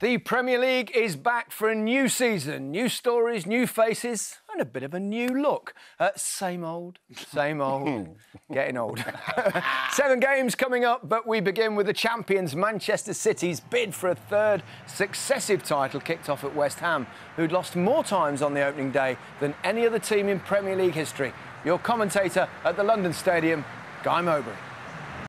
The Premier League is back for a new season. New stories, new faces, and a bit of a new look. Uh, same old, same old, getting old. Seven games coming up, but we begin with the champions, Manchester City's bid for a third successive title kicked off at West Ham, who'd lost more times on the opening day than any other team in Premier League history. Your commentator at the London Stadium, Guy Mowbray.